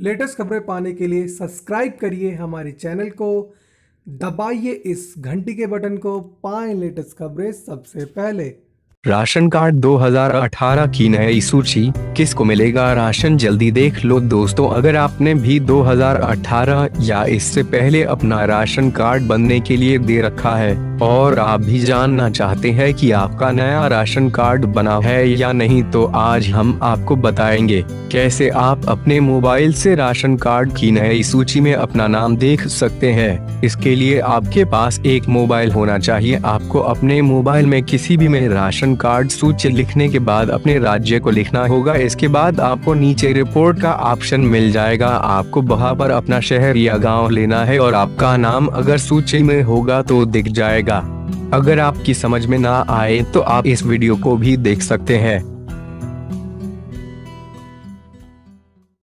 Latest खबरें पाने के लिए सब्सक्राइब करिए हमारे चैनल को। दबाइए इस घंटी के बटन को, पाएँ लेटेस्ट खबरें सबसे पहले। राशन कार्ड 2018 की नई सूची किसको मिलेगा? राशन जल्दी देख लो दोस्तों, अगर आपने भी 2018 या इससे पहले अपना राशन कार्ड बनने के लिए दे रखा है और आप भी जानना चाहते हैं कि आपका नया राशन कार्ड बना है या नहीं तो आज हम आपको बताएँगे कैसे आप अपने मोबाइल से राशन कार्ड की नई सूची में अपना नाम देख सकते हैं। इसके लिए आपके पास एक मोबाइल होना चाहिए। आपको अपने मोबाइल में किसी भी में राशन कार्ड सूची लिखने के बाद अपने राज्य को लिखना होगा। इसके बाद आपको नीचे रिपोर्ट का ऑप्शन मिल जाएगा। आपको वहाँ पर अपना शहर या गाँव लेना है और आपका नाम अगर सूची में होगा तो दिख जाएगा। अगर आपकी समझ में ना आए तो आप इस वीडियो को भी देख सकते हैं।